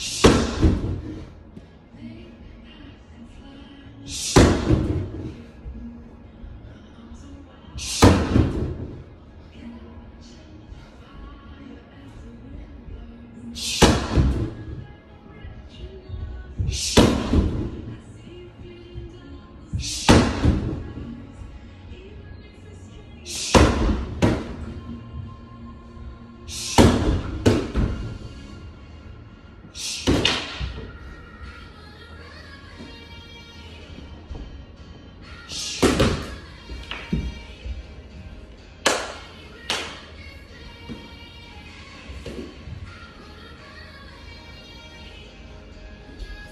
Shh.